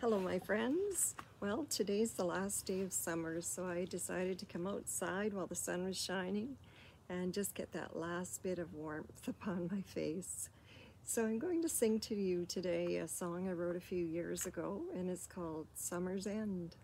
Hello, my friends. Well, today's the last day of summer, so I decided to come outside while the sun was shining and just get that last bit of warmth upon my face. So I'm going to sing to you today a song I wrote a few years ago, and it's called Summer's End.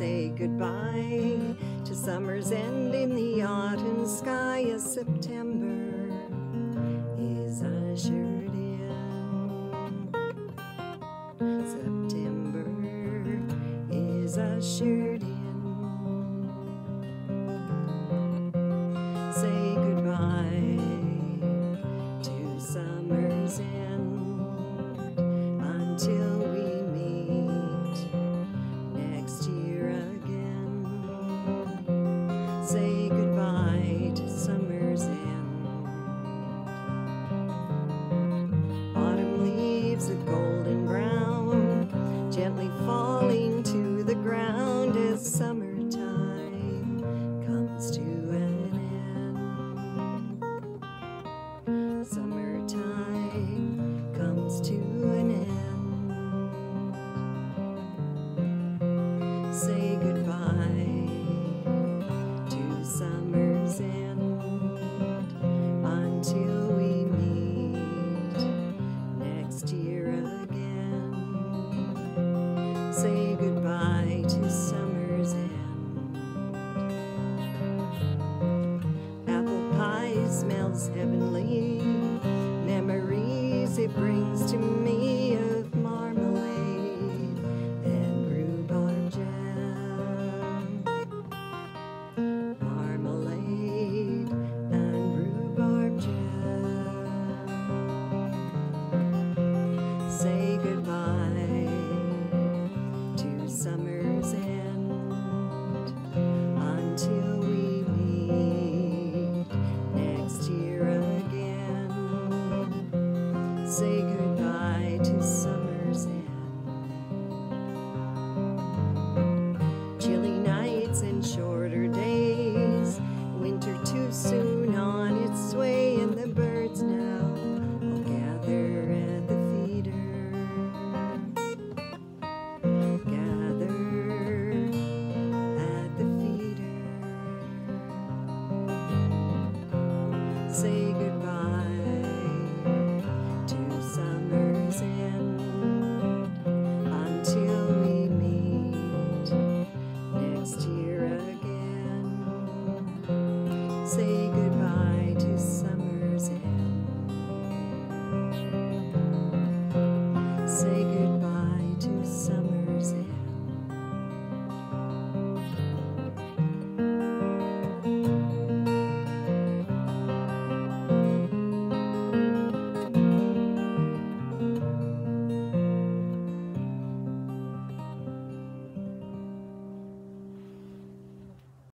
Say goodbye to summer's end in the autumn sky as September is ushered in. September is ushered in. Say smells heavenly, memories it brings to me sun.